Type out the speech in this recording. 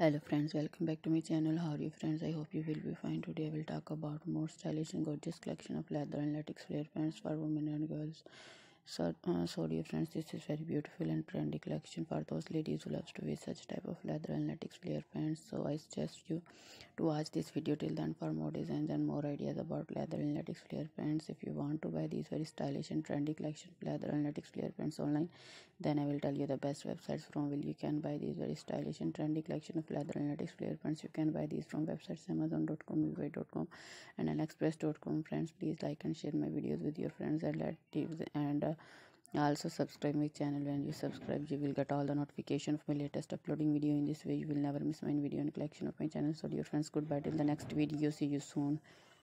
hello friends welcome back to my channel. How are you friends? I hope you will be fine. Today i will talk about more stylish and gorgeous collection of leather and latex flare pants for women and girls. So, uh, so dear friends this is very beautiful and trendy collection for those ladies who loves to wear such type of leather and latex flare pants. So i suggest you to watch this video till then for more designs and more ideas about leather and latex flare pants if you want to buy these very stylish and trendy collection leather and latex flare pants online then i will tell you the best websites from where you can buy these very stylish and trendy collection of leather and latex flare pants you can buy these from websites amazon.com ebay.com and aliexpress.com friends please like and share my videos with your friends and relatives and uh, also subscribe my channel when you subscribe. You will get all the notification of my latest uploading video. In this way you will never miss my video and collection of my channel. So dear friends goodbye. Till the next video. See you soon